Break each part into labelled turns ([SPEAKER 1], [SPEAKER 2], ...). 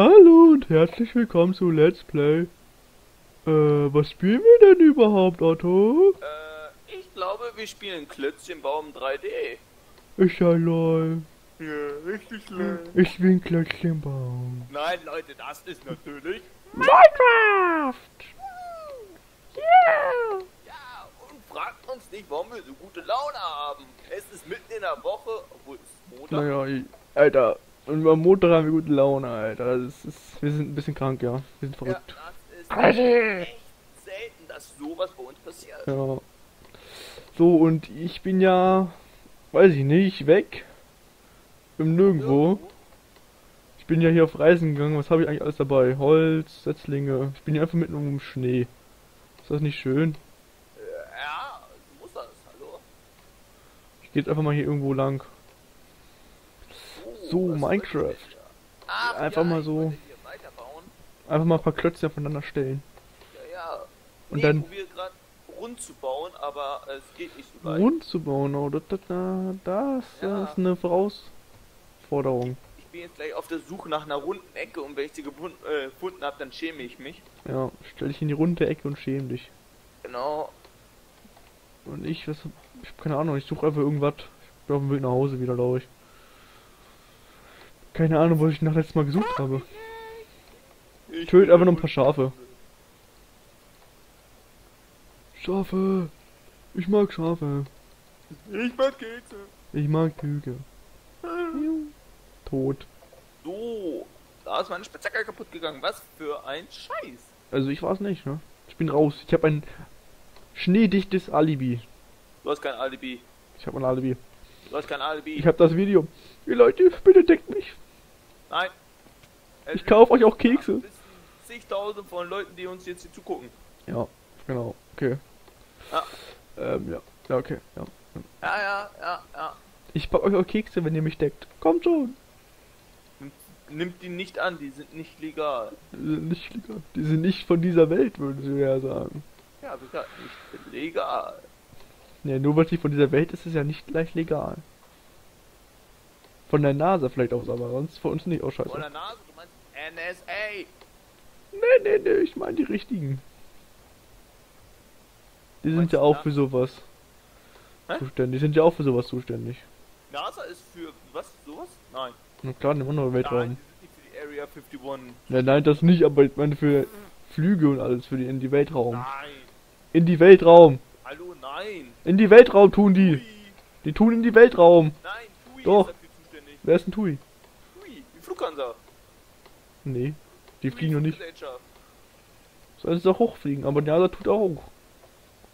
[SPEAKER 1] Hallo und herzlich willkommen zu Let's Play. Äh, was spielen wir denn überhaupt, Otto?
[SPEAKER 2] Äh, ich glaube, wir spielen Klötzchenbaum 3D.
[SPEAKER 1] Ich ja lol.
[SPEAKER 2] Ja, richtig schön.
[SPEAKER 1] Ich bin Klötzchenbaum.
[SPEAKER 2] Nein, Leute, das ist natürlich.
[SPEAKER 1] Minecraft!
[SPEAKER 2] Ja, und fragt uns nicht, warum wir so gute Laune haben. Es ist mitten in der Woche, obwohl es ist Montag.
[SPEAKER 1] Naja, ich, Alter. Und am Montag haben wir gute Laune, Alter. Das ist, wir sind ein bisschen krank, ja. Wir sind
[SPEAKER 2] Ja,
[SPEAKER 1] verrückt.
[SPEAKER 2] das ist echt selten, dass sowas bei uns passiert.
[SPEAKER 1] Ja. So, und ich bin ja, weiß ich nicht, weg. Im Nirgendwo. Ich bin ja hier auf Reisen gegangen. Was habe ich eigentlich alles dabei? Holz, Setzlinge. Ich bin hier einfach mitten im Schnee. Ist das nicht schön?
[SPEAKER 2] Ja, du musst das, hallo.
[SPEAKER 1] Ich gehe jetzt einfach mal hier irgendwo lang. So, Minecraft. Einfach mal so. Einfach mal ein paar Klötze aufeinander stellen.
[SPEAKER 2] Ja, ja.
[SPEAKER 1] Und dann-
[SPEAKER 2] rund zu bauen, aber es geht nicht so leicht.
[SPEAKER 1] Rund zu bauen, oh, das, das, das, ist eine Herausforderung.
[SPEAKER 2] Ich bin jetzt gleich auf der Suche nach einer runden Ecke und wenn ich sie äh, gefunden habe, dann schäme ich mich.
[SPEAKER 1] Ja, stell dich in die runde Ecke und schäm dich.
[SPEAKER 2] Genau.
[SPEAKER 1] Und ich, was, ich hab keine Ahnung, ich suche einfach irgendwas. Ich bin auf dem Weg nach Hause wieder, glaube ich. Keine Ahnung, was ich nach letztes Mal gesucht habe.
[SPEAKER 2] Ich
[SPEAKER 1] Tötet
[SPEAKER 2] bin
[SPEAKER 1] einfach nur ein paar Schafe. Schafe! Ich mag Schafe.
[SPEAKER 2] Ich mag Kekse.
[SPEAKER 1] Ich mag Kühe. Tot.
[SPEAKER 2] So, da ist meine Spitzhacke kaputt gegangen. Was für ein Scheiß.
[SPEAKER 1] Also ich war's nicht, ne? Ich bin raus. Ich habe ein schneedichtes Alibi.
[SPEAKER 2] Du hast kein Alibi.
[SPEAKER 1] Ich habe ein Alibi.
[SPEAKER 2] Du hast kein Alibi.
[SPEAKER 1] Ich habe das Video. Ihr Leute, bitte deckt mich.
[SPEAKER 2] Nein.
[SPEAKER 1] Ich kaufe euch auch Kekse.
[SPEAKER 2] Zigtausende von Leuten, die uns jetzt hier zugucken.
[SPEAKER 1] Ja, genau. Okay.
[SPEAKER 2] Ja.
[SPEAKER 1] Ähm, ja. Ja, okay. Ja.
[SPEAKER 2] Ja, ja, ja, ja.
[SPEAKER 1] Ich back euch auch Kekse, wenn ihr mich deckt. Kommt schon.
[SPEAKER 2] Nimmt, nimmt die nicht an, die sind nicht legal.
[SPEAKER 1] Die sind nicht legal. Die sind nicht von dieser Welt, würden sie ja sagen.
[SPEAKER 2] Ja, wie gesagt, nicht legal.
[SPEAKER 1] Ja, nur weil sie von dieser Welt ist, ist es ja nicht gleich legal. Von der Nase vielleicht aus, aber sonst von uns nicht. Oh, scheiße.
[SPEAKER 2] Von der Nase, du meinst NSA.
[SPEAKER 1] Nee, nee, nee, ich meine die richtigen. Die sind ja auch
[SPEAKER 2] Na-
[SPEAKER 1] für sowas
[SPEAKER 2] Hä?
[SPEAKER 1] zuständig. Die sind ja auch für sowas zuständig.
[SPEAKER 2] NASA ist für was? Sowas? Nein.
[SPEAKER 1] Na klar, im anderen Weltraum.
[SPEAKER 2] Nein, die sind nicht für die Area 51.
[SPEAKER 1] Nein, nein, das nicht, aber ich meine für Flüge und alles, für die in die Weltraum.
[SPEAKER 2] Nein.
[SPEAKER 1] In die Weltraum.
[SPEAKER 2] Nein.
[SPEAKER 1] In die Weltraum tun die.
[SPEAKER 2] Tui.
[SPEAKER 1] Die tun in die Weltraum.
[SPEAKER 2] Nein, Tui
[SPEAKER 1] Doch.
[SPEAKER 2] ist dafür zuständig.
[SPEAKER 1] Wer ist ein Tui?
[SPEAKER 2] Tui, die Flughansa.
[SPEAKER 1] Nee, die
[SPEAKER 2] Tui
[SPEAKER 1] fliegen noch nicht. Sollen sie auch hochfliegen, aber die NASA tut auch.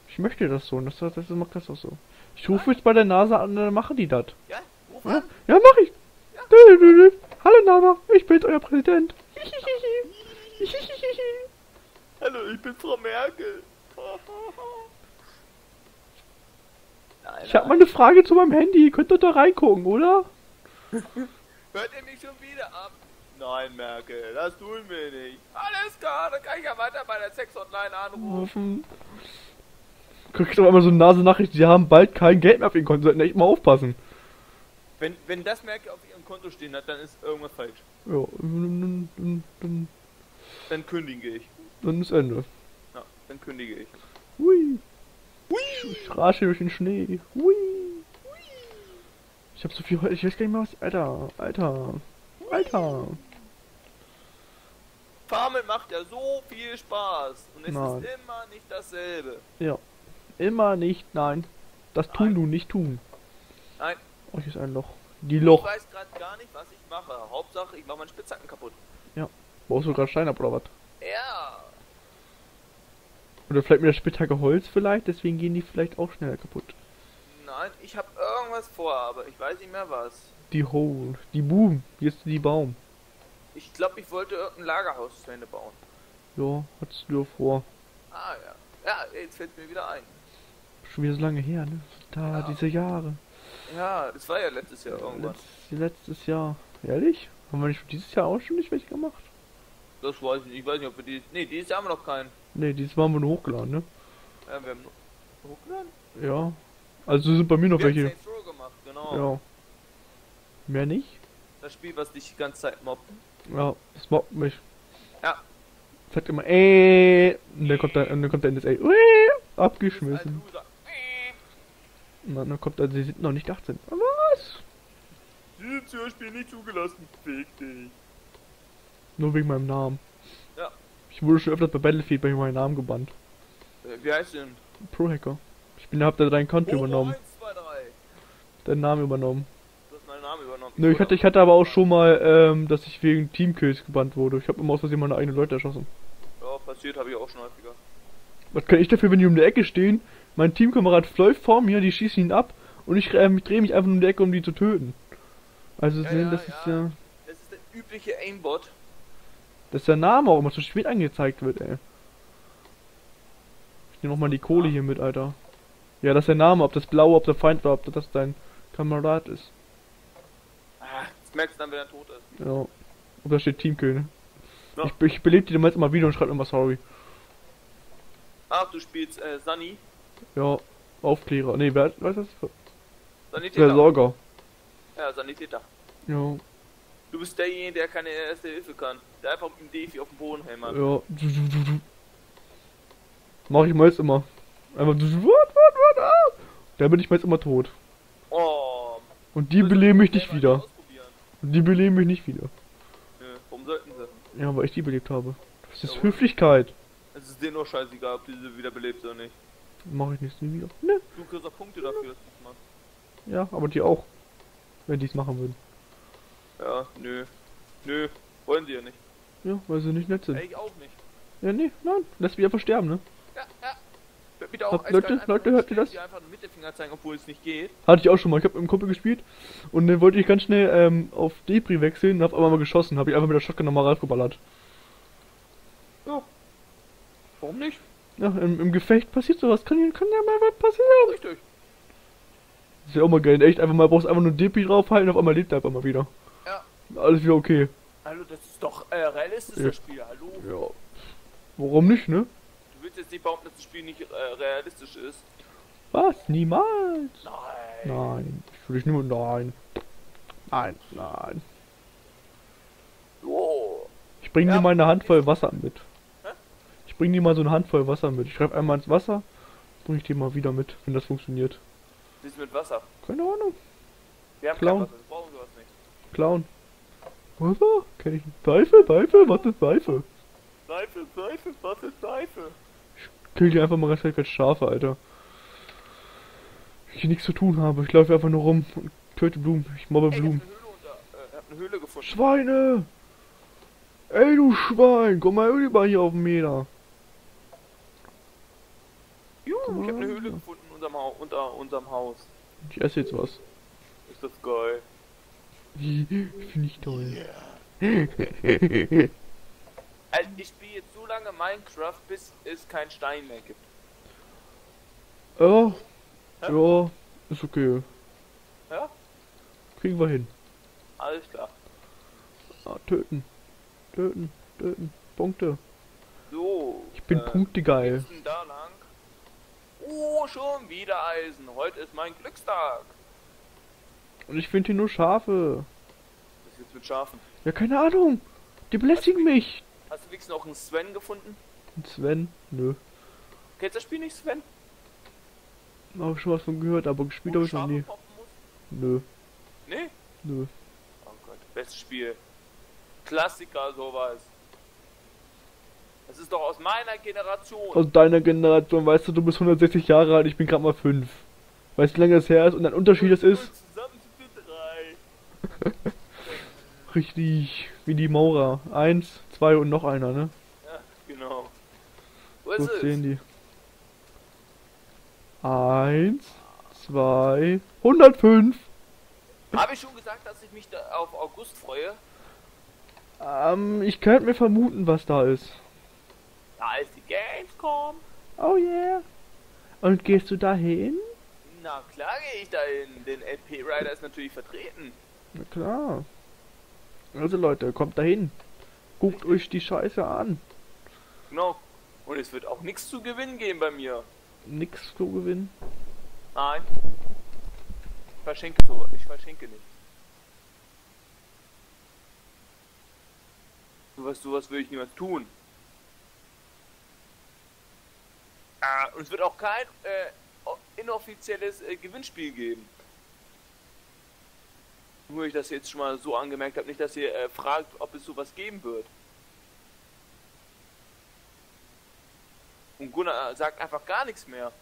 [SPEAKER 1] Ich möchte das so, das, das, das macht das auch so. Ich rufe jetzt bei der NASA an, dann machen die das.
[SPEAKER 2] Ja,
[SPEAKER 1] Ja, ja, mach ich. Dü, dü, dü. Hallo NASA, ich bin euer Präsident.
[SPEAKER 2] Hallo, ich bin Frau Merkel. Nein,
[SPEAKER 1] Ich habe mal eine Frage zu meinem Handy, ihr könnt doch da reingucken, oder?
[SPEAKER 2] Hört ihr mich schon wieder ab? Nein, Merkel, das tun wir nicht. Alles klar, dann kann ich ja weiter bei der Sex-Hotline anrufen.
[SPEAKER 1] Rufen. Kriegst du einmal so eine Nase-Nachricht, sie haben bald kein Geld mehr auf ihren Konto, sollten echt mal aufpassen.
[SPEAKER 2] Wenn, wenn das Merkel auf ihrem Konto stehen hat, dann ist irgendwas falsch.
[SPEAKER 1] Ja, dann, dann, dann,
[SPEAKER 2] Dann kündige ich.
[SPEAKER 1] dann ist Ende.
[SPEAKER 2] Ja, dann kündige ich.
[SPEAKER 1] Hui. Ich rasche durch den Schnee. Hui. Ich hab so viel, ich weiß gar nicht mehr was, Alter, Alter, Alter.
[SPEAKER 2] Farmen macht ja so viel Spaß. Und es
[SPEAKER 1] Nein.
[SPEAKER 2] ist immer nicht dasselbe.
[SPEAKER 1] Ja. Immer nicht, nein. Das tun
[SPEAKER 2] Nein.
[SPEAKER 1] du nicht tun.
[SPEAKER 2] Nein,
[SPEAKER 1] Oh, hier ist ein Loch. Die
[SPEAKER 2] ich
[SPEAKER 1] Loch.
[SPEAKER 2] weiß gerade gar nicht, was ich mache. Hauptsache, ich mache meinen Spitzhacken kaputt.
[SPEAKER 1] Baust du gerade Stein ab oder was? Oder vielleicht mit der Spitzhacke Holz vielleicht, deswegen gehen die vielleicht auch schneller kaputt.
[SPEAKER 2] Nein, ich habe irgendwas vor, aber ich weiß nicht mehr was.
[SPEAKER 1] Die Hole. Die Boom. Jetzt die Baum.
[SPEAKER 2] Ich glaube, ich wollte irgendein Lagerhaus zu Ende bauen.
[SPEAKER 1] Ja, hattest du vor.
[SPEAKER 2] Ah ja. Ja, jetzt fällt mir wieder ein.
[SPEAKER 1] Schon wieder so lange her, ne? Da,
[SPEAKER 2] Ja.
[SPEAKER 1] diese Jahre.
[SPEAKER 2] Ja, das war ja letztes Jahr irgendwann.
[SPEAKER 1] Letz, letztes Jahr. Ehrlich? Haben wir nicht dieses Jahr auch schon nicht welche gemacht?
[SPEAKER 2] Das weiß ich nicht. Ich weiß nicht, ob wir die. Nee, dieses Jahr haben wir noch keinen.
[SPEAKER 1] Ne, dieses Mal haben wir nur hochgeladen, ne?
[SPEAKER 2] Ja, wir haben. Hochgeladen?
[SPEAKER 1] Ja. Also sind bei mir noch
[SPEAKER 2] Wir haben
[SPEAKER 1] welche.
[SPEAKER 2] Saints Row gemacht, genau.
[SPEAKER 1] Ja. Mehr nicht?
[SPEAKER 2] Das Spiel, was dich die ganze Zeit mobbt.
[SPEAKER 1] Ja, das mobbt mich.
[SPEAKER 2] Ja.
[SPEAKER 1] Sagt immer, äh, und dann kommt da, und dann kommt der NSA, äh, abgeschmissen. Und dann kommt er, sie sind noch nicht 18. Was?
[SPEAKER 2] Sie sind zum Spiel nicht zugelassen. Fick dich.
[SPEAKER 1] Nur wegen meinem Namen. Ich wurde schon öfters bei Battlefield bei meinem Namen gebannt.
[SPEAKER 2] Äh, wie heißt denn?
[SPEAKER 1] Pro-Hacker. Ich bin, hab da deinen Konto übernommen.
[SPEAKER 2] 1, 2, 3.
[SPEAKER 1] Deinen Namen übernommen.
[SPEAKER 2] Du hast meinen Namen übernommen.
[SPEAKER 1] Nö, ich hatte, ich hatte aber auch schon mal, ähm, dass ich wegen Teamkills gebannt wurde. Ich habe immer aus Versehen meine eigenen Leute erschossen.
[SPEAKER 2] Ja, passiert, habe ich auch schon häufiger.
[SPEAKER 1] Was kann ich dafür, wenn die um die Ecke stehen? Mein Teamkamerad läuft vor mir, die schießen ihn ab und ich ähm, drehe mich einfach um die Ecke, um die zu töten. Also
[SPEAKER 2] ja,
[SPEAKER 1] das
[SPEAKER 2] ja.
[SPEAKER 1] ist ja,
[SPEAKER 2] Das ist der übliche Aimbot.
[SPEAKER 1] Dass der Name auch immer zu spät angezeigt wird, ey. Ich nehme noch mal die Kohle hier mit, Alter. Ja, das ist der Name, ob das blau, ob der Feind war, ob das dein Kamerad ist.
[SPEAKER 2] Ah, das merkst du dann, wenn er tot ist.
[SPEAKER 1] Ja. Ob da steht Teamkill, ne?
[SPEAKER 2] Ja.
[SPEAKER 1] Ich, ich belebe die jetzt immer wieder und schreibe immer sorry.
[SPEAKER 2] Ach, du spielst äh, Sunny.
[SPEAKER 1] Ja, Aufklärer. Nee, wer, ist das?
[SPEAKER 2] Sanitäter.
[SPEAKER 1] Versorger.
[SPEAKER 2] Ja, Sanitäter.
[SPEAKER 1] Ja,
[SPEAKER 2] Du bist derjenige, der keine erste Hilfe kann. Der einfach mit dem Defi auf den Boden hämmert.
[SPEAKER 1] ja. Mach ich mal jetzt immer. Einfach ah! Da bin ich mal jetzt immer tot.
[SPEAKER 2] Oh.
[SPEAKER 1] Und die beleben mich nicht wieder. Und die beleben mich nicht wieder.
[SPEAKER 2] Nö, warum sollten sie?
[SPEAKER 1] Ja, weil ich die belebt habe. Das ist
[SPEAKER 2] Jawohl.
[SPEAKER 1] Höflichkeit.
[SPEAKER 2] Es ist denen nur scheißegal, ob sie wieder belebst oder nicht.
[SPEAKER 1] Mach ich nicht nie wieder. Ne.
[SPEAKER 2] Du kriegst auch Punkte dafür, dass du machst.
[SPEAKER 1] Ja, aber die auch. Wenn die es machen würden.
[SPEAKER 2] Ja, nö. Nö, wollen sie ja nicht.
[SPEAKER 1] Ja, weil sie nicht nett sind.
[SPEAKER 2] Ey, ich auch nicht.
[SPEAKER 1] Ja, nee, nein. Lass mich einfach sterben, ne?
[SPEAKER 2] Ja, ja. Hört
[SPEAKER 1] Hab-
[SPEAKER 2] eiskalt
[SPEAKER 1] Leute, Leute,
[SPEAKER 2] nur
[SPEAKER 1] hört ihr das?
[SPEAKER 2] Die einfach einen Mittelfinger zeigen, obwohl es nicht geht.
[SPEAKER 1] Hatte ich auch schon mal. Ich habe mit einem Kumpel gespielt und dann wollte ich ganz schnell ähm, auf Debris wechseln und hab einmal mal geschossen. Habe ich einfach mit der Shotgun nochmal raufgeballert.
[SPEAKER 2] Ja. Warum nicht?
[SPEAKER 1] Ja, im, im Gefecht passiert sowas. Kann, ja- kann ja mal was passieren.
[SPEAKER 2] Richtig.
[SPEAKER 1] Das ist ja auch mal geil. Echt, einfach mal brauchst einfach nur Debris draufhalten und auf einmal lebt er einfach mal wieder.
[SPEAKER 2] Ja.
[SPEAKER 1] Alles wieder okay.
[SPEAKER 2] Hallo, das ist doch äh, realistisch,
[SPEAKER 1] Ja.
[SPEAKER 2] das Spiel. Hallo?
[SPEAKER 1] Ja. Warum nicht, ne?
[SPEAKER 2] Du willst jetzt nicht behaupten, dass das Spiel nicht äh, realistisch ist?
[SPEAKER 1] Was? Niemals.
[SPEAKER 2] Nein.
[SPEAKER 1] Nein. Ich will dich nur. Nein. Nein, nein.
[SPEAKER 2] Jo.
[SPEAKER 1] Ich bring
[SPEAKER 2] Ja.
[SPEAKER 1] dir mal eine Handvoll Wasser mit.
[SPEAKER 2] Hä?
[SPEAKER 1] Ich bring dir mal so eine Handvoll Wasser mit. Ich schreib einmal ins Wasser, bring ich dir mal wieder mit, wenn das funktioniert.
[SPEAKER 2] Das ist mit Wasser.
[SPEAKER 1] Keine Ahnung.
[SPEAKER 2] Wir haben
[SPEAKER 1] Clown.
[SPEAKER 2] kein Wasser, wir brauchen sowas nicht.
[SPEAKER 1] Clown. Wasser? Kenn ich nicht. Seife, Seife, was ist Seife?
[SPEAKER 2] Seife, Seife, was ist Seife?
[SPEAKER 1] Kill dir einfach mal ganz schnell als Schafe, Alter. Ich nichts zu tun habe. Ich laufe einfach nur rum und töte Blumen. Ich mobbe
[SPEAKER 2] Ey, ich hab
[SPEAKER 1] Blumen.
[SPEAKER 2] eine Höhle unter, äh, eine Höhle gefunden.
[SPEAKER 1] Schweine! Ey, du Schwein! Komm mal rüber hier auf den Meter.
[SPEAKER 2] Juhu, ich hab eine. Höhle gefunden unter, unter unserem Haus.
[SPEAKER 1] Ich esse jetzt was.
[SPEAKER 2] Ist das geil.
[SPEAKER 1] Finde ich toll.
[SPEAKER 2] Also ich spiele jetzt so lange Minecraft, bis es keinen Stein mehr gibt.
[SPEAKER 1] Ja.
[SPEAKER 2] Hä?
[SPEAKER 1] Ja, ist okay.
[SPEAKER 2] Ja?
[SPEAKER 1] Kriegen wir hin.
[SPEAKER 2] Alles klar.
[SPEAKER 1] Ah, töten. Töten. Töten. Punkte.
[SPEAKER 2] So.
[SPEAKER 1] Ich bin
[SPEAKER 2] äh,
[SPEAKER 1] punktegeil.
[SPEAKER 2] da lang? Oh, schon wieder Eisen. Heute ist mein Glückstag.
[SPEAKER 1] Und ich finde hier nur Schafe.
[SPEAKER 2] Was ist jetzt mit Schafen?
[SPEAKER 1] Ja, keine Ahnung. Die belästigen mich.
[SPEAKER 2] Hast du wenigstens noch einen Sven gefunden?
[SPEAKER 1] Und Sven? Nö.
[SPEAKER 2] Kennst du das Spiel nicht, Sven?
[SPEAKER 1] Hab ich schon was von gehört, aber gespielt habe ich noch nie. Nö.
[SPEAKER 2] Nee?
[SPEAKER 1] Nö.
[SPEAKER 2] Oh Gott, bestes Spiel. Klassiker, sowas. Das ist doch aus meiner Generation.
[SPEAKER 1] Aus deiner Generation, weißt du, du bist 160 Jahre alt, ich bin gerade mal 5. Weißt du, wie lange das her ist und ein Unterschied das ist?
[SPEAKER 2] Zusammen.
[SPEAKER 1] Richtig. Wie die Maurer. Eins, zwei und noch einer, ne?
[SPEAKER 2] Ja, genau. Wo
[SPEAKER 1] So
[SPEAKER 2] ist es?
[SPEAKER 1] zählen die. Eins, zwei, 105.
[SPEAKER 2] Habe ich schon gesagt, dass ich mich da auf August freue?
[SPEAKER 1] Ähm, ich könnte mir vermuten, was da ist.
[SPEAKER 2] Da ist die Gamescom.
[SPEAKER 1] Oh yeah. Und gehst du dahin?
[SPEAKER 2] Na klar gehe ich dahin, denn LP Rider ist natürlich vertreten.
[SPEAKER 1] Na klar. Also Leute, kommt dahin. Guckt euch die Scheiße an.
[SPEAKER 2] Genau. Und es wird auch nichts zu gewinnen geben bei mir.
[SPEAKER 1] Nix zu gewinnen.
[SPEAKER 2] Nein. Ich verschenke so, ich verschenke nicht. Sowas, sowas würde ich niemals tun. Ah, und es wird auch kein äh, inoffizielles äh, Gewinnspiel geben. Nur ich das jetzt schon mal so angemerkt habe, nicht, dass ihr äh, fragt, ob es sowas geben wird. Und Gunnar äh, sagt einfach gar nichts mehr.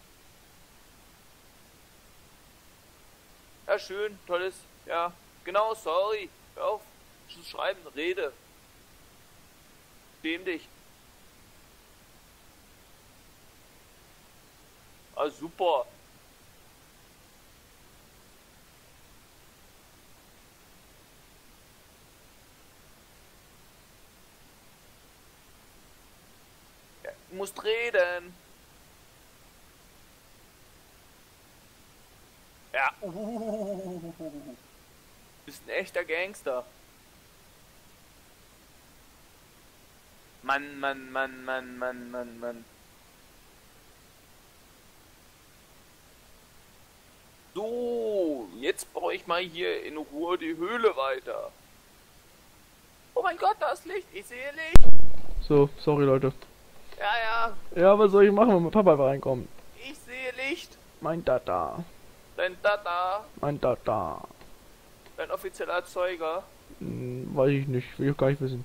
[SPEAKER 2] Ja, schön, tolles, ja, genau, sorry. Hör auf schreiben, rede. Schäm dich. Ah, super. Musst reden. Ja, uh, bist ein echter Gangster. Mann, Mann, Mann, Mann, Mann, Mann, Mann. So, jetzt baue ich mal hier in Ruhe die Höhle weiter. Oh mein Gott, da ist Licht. Ich sehe Licht.
[SPEAKER 1] So, sorry Leute.
[SPEAKER 2] Ja, ja,
[SPEAKER 1] Ja, was soll ich machen, wenn mein Papa reinkommt?
[SPEAKER 2] ich sehe Licht.
[SPEAKER 1] Mein Dada.
[SPEAKER 2] Dein Dada,
[SPEAKER 1] Mein Dada.
[SPEAKER 2] dein offizieller Erzeuger.
[SPEAKER 1] Hm, weiß ich nicht. Will ich gar nicht wissen.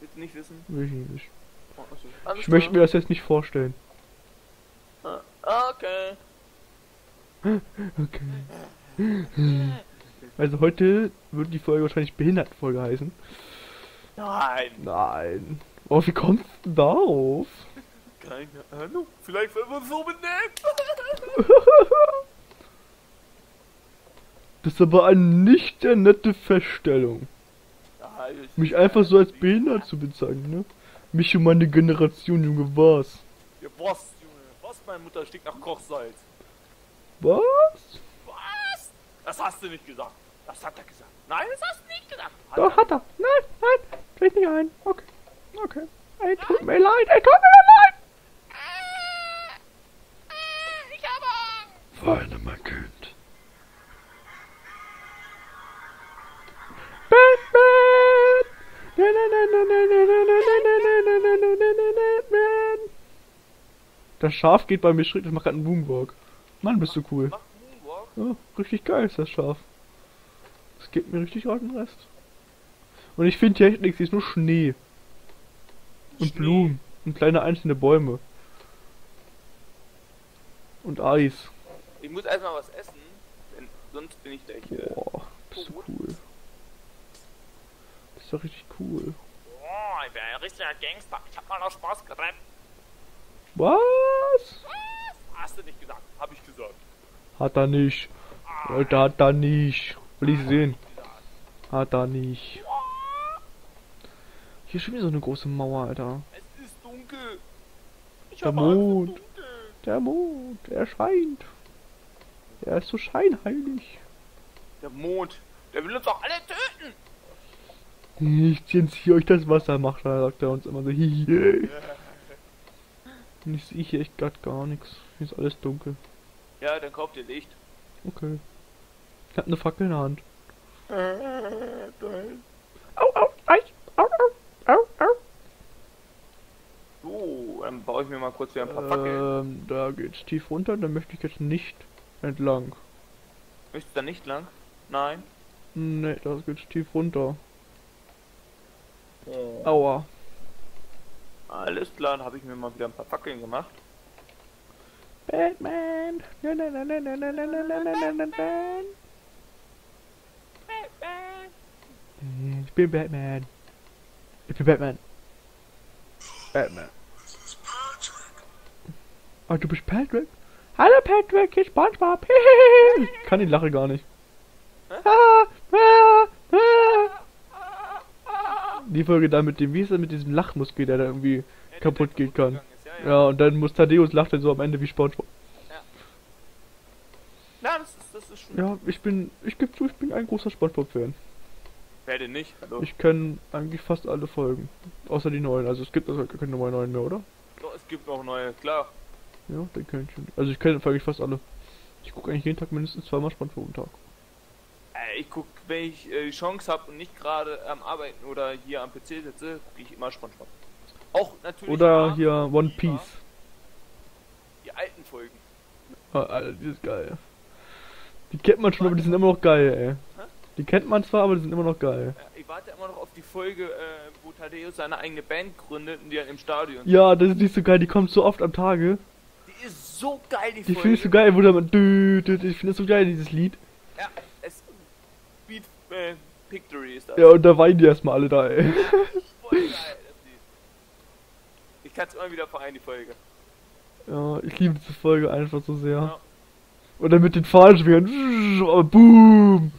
[SPEAKER 2] Willst du nicht wissen?
[SPEAKER 1] Will ich nicht.
[SPEAKER 2] Oh, achso. Alles
[SPEAKER 1] Ich möchte mir das jetzt nicht vorstellen.
[SPEAKER 2] Ah, Okay.
[SPEAKER 1] Okay. Also heute wird die Folge wahrscheinlich Behindertenfolge heißen.
[SPEAKER 2] Nein.
[SPEAKER 1] Nein. Oh, wie kommst du darauf?
[SPEAKER 2] Keine Ahnung. Vielleicht, wenn man so benennt.
[SPEAKER 1] Das ist aber eine nicht sehr nette Feststellung. Mich einfach so als behindert zu bezeichnen, ne? Mich und meine Generation, Junge, was?
[SPEAKER 2] Ja, was, Junge? Was, meine Mutter stinkt nach Kochsalz.
[SPEAKER 1] Was?
[SPEAKER 2] Was? Das hast du nicht gesagt. Das hat er gesagt. Nein, das hast du nicht gesagt. Hat
[SPEAKER 1] Doch,
[SPEAKER 2] er.
[SPEAKER 1] hat er. Nein, nein, krieg nicht ein. Okay. Okay. Ey, tut mir leid, ey, tut mir leid!
[SPEAKER 2] Ich habe Angst!
[SPEAKER 1] Weine, mein Kind. Batman! Batman! Das Schaf geht bei mir schräg, das macht gerade einen Moonwalk. Mann, bist du cool. Ja, richtig geil ist das Schaf. Das gibt mir richtig alten Rest. Und ich finde hier echt nichts, hier ist nur Schnee. Und
[SPEAKER 2] Schnee.
[SPEAKER 1] Blumen. Und kleine einzelne Bäume. Und Eis.
[SPEAKER 2] Ich muss erstmal was essen, denn sonst bin ich gleich. Äh,
[SPEAKER 1] Boah, bist du cool. Bist doch richtig cool.
[SPEAKER 2] oh, ich bin ein richtiger Gangster. Ich hab mal aus Spaß gerettet.
[SPEAKER 1] Was?
[SPEAKER 2] Hast du nicht gesagt? Hab ich gesagt.
[SPEAKER 1] Hat er nicht. Alter, hat er nicht. Will ich sehen. Hat er nicht. Hier ist schon wieder so eine große Mauer, Alter.
[SPEAKER 2] Es ist dunkel. Ich
[SPEAKER 1] Der
[SPEAKER 2] Angst,
[SPEAKER 1] Mond.
[SPEAKER 2] dunkel.
[SPEAKER 1] Der Mond, er scheint. Er ist so scheinheilig.
[SPEAKER 2] Der Mond. Der will uns doch alle töten.
[SPEAKER 1] Ich entziehe euch das Wasser, macht er, sagt er uns immer so. Hihi. Und ich sehe hier echt grad gar nichts. Hier ist alles dunkel.
[SPEAKER 2] Ja, dann kauft ihr Licht.
[SPEAKER 1] Okay. Ich hab eine Fackel in der Hand.
[SPEAKER 2] baue ich mir mal kurz wieder ein paar Fackeln.
[SPEAKER 1] Ähm, da geht's tief runter, da möchte ich jetzt nicht entlang.
[SPEAKER 2] Möchtest du da nicht lang? Nein.
[SPEAKER 1] Nee, da geht's tief runter.
[SPEAKER 2] Oh.
[SPEAKER 1] Aua.
[SPEAKER 2] Alles klar, dann habe ich mir mal wieder ein paar Fackeln gemacht.
[SPEAKER 1] Batman! Batman! Ich bin Batman. Ich bin Batman. Batman. Ah, du bist Patrick? Hallo Patrick, hier ist SpongeBob. ich kann die Lache gar nicht. Ah, ah, ah. Die Folge da mit dem, wie ist das mit diesem Lachmuskel, der da irgendwie kaputt gehen kann.
[SPEAKER 2] ist, Ja, ja.
[SPEAKER 1] Ja, und dann muss Thaddeus lacht dann so am Ende wie SpongeBob.
[SPEAKER 2] Na, das ist, das ist schon.
[SPEAKER 1] Ja, ich bin, ich gebe zu, ich bin ein großer SpongeBob-Fan.
[SPEAKER 2] Wer denn nicht? Hallo.
[SPEAKER 1] Ich kenne eigentlich fast alle Folgen. Außer die neuen. Also es gibt also keine neuen mehr, oder?
[SPEAKER 2] Doch, es gibt noch neue, klar.
[SPEAKER 1] Ja, den kenn ich schon. Also ich kenne eigentlich fast alle. Ich gucke eigentlich jeden Tag mindestens zweimal SpongeBob am Tag.
[SPEAKER 2] Äh, ich guck, wenn ich äh, die Chance habe und nicht gerade am Arbeiten oder hier am PC sitze, gucke ich immer Spongebob. Auch natürlich.
[SPEAKER 1] Oder hier One Piece.
[SPEAKER 2] Die alten Folgen.
[SPEAKER 1] Ah, Alter, die ist geil. Die kennt man schon, aber die sind immer noch geil, ey. Die kennt man zwar, aber die sind immer noch geil.
[SPEAKER 2] Ja, ich warte immer noch auf die Folge, äh, wo Thaddeus seine eigene Band gründet und die dann im Stadion.
[SPEAKER 1] Ja, das ist nicht so geil, die kommt so oft am Tage.
[SPEAKER 2] Die ist so geil, die,
[SPEAKER 1] Die
[SPEAKER 2] Folge.
[SPEAKER 1] finde ich so geil, wo man. dü- dü- dü- Ich finde das so geil, dieses Lied.
[SPEAKER 2] Ja, es. Beat äh, Pictory ist das.
[SPEAKER 1] Ja, und da weinen die erstmal alle da, ey.
[SPEAKER 2] Voll geil, das Lied. Ich kann es immer wieder vereinen, die Folge.
[SPEAKER 1] Ja, ich liebe diese Folge einfach so sehr.
[SPEAKER 2] Ja.
[SPEAKER 1] Und dann mit den Fahrenschwingern. aber Boom!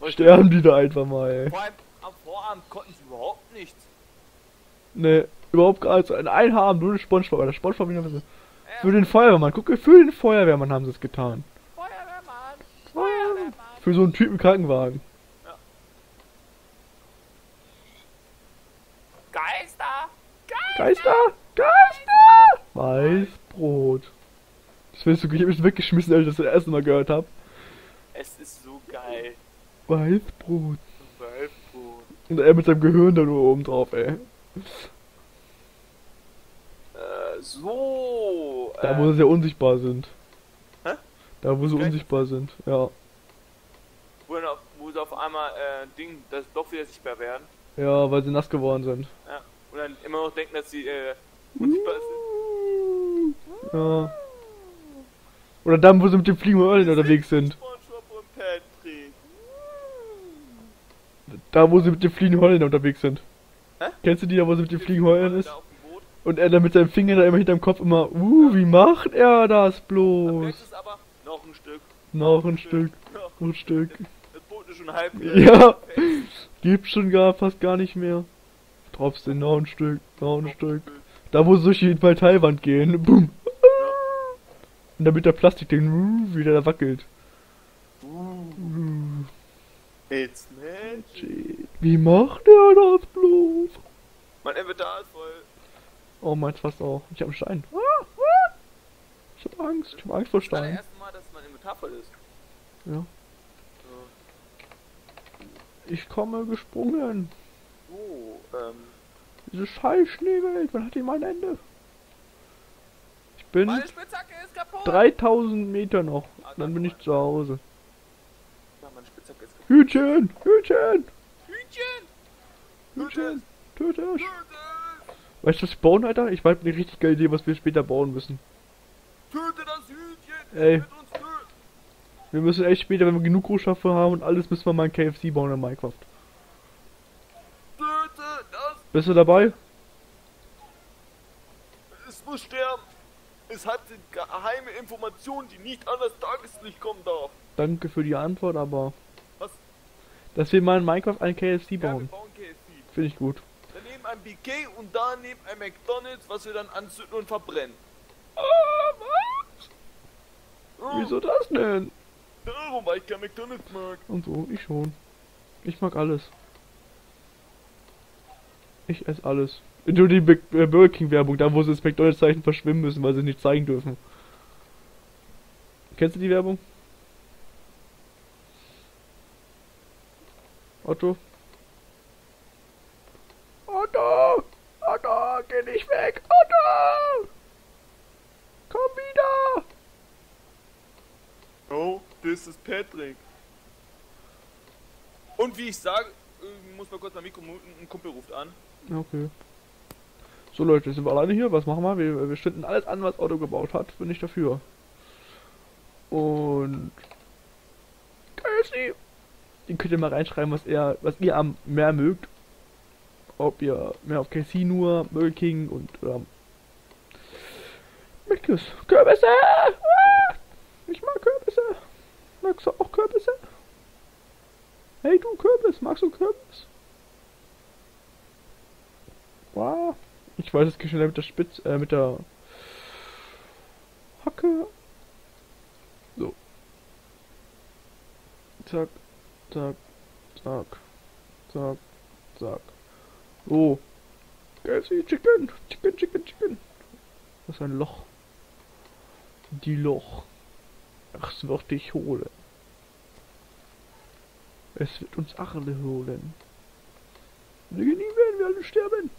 [SPEAKER 2] Und
[SPEAKER 1] Sterben die da einfach mal, ey.
[SPEAKER 2] Vor allem am Vorabend konnten sie überhaupt nichts.
[SPEAKER 1] Ne, überhaupt gar nicht. Ein ein haben, nur den Spongebob. Der Spongebob wieder ein bisschen. Für den Feuerwehrmann. Guck, für den Feuerwehrmann haben sie es getan.
[SPEAKER 2] Feuerwehrmann!
[SPEAKER 1] Feuerwehrmann. Für so einen Typen Krankenwagen.
[SPEAKER 2] Geister!
[SPEAKER 1] Geister! Geister! Weißbrot. Das willst du, ich hab mich weggeschmissen, als ich das das erste Mal gehört hab.
[SPEAKER 2] Es ist so geil.
[SPEAKER 1] Weißbrot.
[SPEAKER 2] Wölfbrot.
[SPEAKER 1] Und er mit seinem Gehirn da nur oben drauf, ey.
[SPEAKER 2] Äh, so.
[SPEAKER 1] Da, wo sie ja unsichtbar sind.
[SPEAKER 2] Hä?
[SPEAKER 1] Da, wo sie
[SPEAKER 2] Okay.
[SPEAKER 1] unsichtbar sind, ja.
[SPEAKER 2] wo, auf, wo sie auf einmal, äh, Ding, das doch wieder sichtbar werden.
[SPEAKER 1] Ja, weil sie nass geworden sind.
[SPEAKER 2] Ja. Und dann immer noch denken, dass sie, äh, unsichtbar sind.
[SPEAKER 1] Ja. Oder dann, wo sie mit dem Fliegen unterwegs sind. Da, wo sie mit dem fliegenden Holländer unterwegs sind.
[SPEAKER 2] Hä?
[SPEAKER 1] Kennst du die da, wo sie mit dem fliegenden Holländer ist? Und er dann mit seinem Finger da immer hinterm Kopf immer, uh, wie macht er das bloß?
[SPEAKER 2] aber noch ein Stück.
[SPEAKER 1] Noch ein Stück,
[SPEAKER 2] Noch
[SPEAKER 1] ein Stück.
[SPEAKER 2] Das Boot ist schon halb.
[SPEAKER 1] Ja. Gibt schon gar fast gar nicht mehr. Trotzdem noch ein Stück, noch ein Stück. Da, wo sie durch die Metallwand gehen, boom. Und damit der Plastikding uh, wieder da wackelt. Uh,
[SPEAKER 2] It's magic.
[SPEAKER 1] Wie macht er das bloß?
[SPEAKER 2] Mein Inventar ist.
[SPEAKER 1] Oh, meins fast auch. Ich hab einen Stein. Ah, ah. Ich hab Angst. Ich hab Angst vor
[SPEAKER 2] Das ist das erste Mal, dass mein Inventar voll ist.
[SPEAKER 1] Ja.
[SPEAKER 2] So,
[SPEAKER 1] Ich komme gesprungen.
[SPEAKER 2] so ähm.
[SPEAKER 1] Diese scheiß Schneewelt. Wann hat die mein Ende? Ich bin
[SPEAKER 2] Meine Spitzhacke ist kaputt!
[SPEAKER 1] 3000 Meter noch. Dann bin ich zu Hause.
[SPEAKER 2] Ja, meine Spitzhacke ist kaputt.
[SPEAKER 1] Hütchen! Hütchen!
[SPEAKER 2] Hühnchen!
[SPEAKER 1] Hütchen! Töte es! Weißt du, was wir bauen, Alter? Ich habe eine richtig geile Idee, was wir später bauen müssen.
[SPEAKER 2] Töte das Hühnchen!
[SPEAKER 1] Ey. Wir müssen echt später, wenn wir genug Rohstoffe haben und alles, müssen wir mal ein KFC bauen in Minecraft.
[SPEAKER 2] Töte das!
[SPEAKER 1] Bist du dabei?
[SPEAKER 2] Es muss sterben! Es hat geheime Informationen, die nicht an das Tageslicht kommen darf.
[SPEAKER 1] Danke für die Antwort, aber...
[SPEAKER 2] Was?
[SPEAKER 1] Dass wir mal in Minecraft ein KFC
[SPEAKER 2] Ja,
[SPEAKER 1] bauen.
[SPEAKER 2] bauen KFC.
[SPEAKER 1] Finde ich gut.
[SPEAKER 2] Daneben ein BK und daneben ein McDonalds, was wir dann anzünden und verbrennen.
[SPEAKER 1] Ah, was?
[SPEAKER 2] Oh,
[SPEAKER 1] Wieso das denn?
[SPEAKER 2] Darum, weil ich kein McDonalds mag.
[SPEAKER 1] Und so, ich schon. Ich mag alles. Ich esse alles. Nur die Big- äh, Burger King Werbung, da wo sie das McDonalds Zeichen verschwimmen müssen, weil sie nicht zeigen dürfen. Kennst du die Werbung? Otto! Otto, geh nicht weg! Otto! Komm wieder!
[SPEAKER 2] Oh, das ist Patrick. Und wie ich sage, äh, muss mal kurz mein Mikro muten, ein Kumpel ruft an.
[SPEAKER 1] Okay. So Leute, sind wir alleine hier? Was machen wir? Wir, wir stünden alles an, was Otto gebaut hat. Bin ich dafür. Und... KFC! Ihr könnt ihr mal reinschreiben, was ihr, was ihr am mehr mögt. Ob ihr mehr auf KFC nur, Burger King und ähm, Mc's. Kürbisse! Ah! Ich mag Kürbisse. Magst du auch Kürbisse? Hey du Kürbis, magst du Kürbis? Wow. Ich weiß, es geht schneller mit der Spitz, äh, mit der Hacke. So. Zack, zack, zack, zack, zack. So. KFC Chicken, Chicken, Chicken, Chicken. Das ist ein Loch. Die Loch. Ach, es wird dich holen. Es wird uns alle holen. Nie werden wir alle sterben.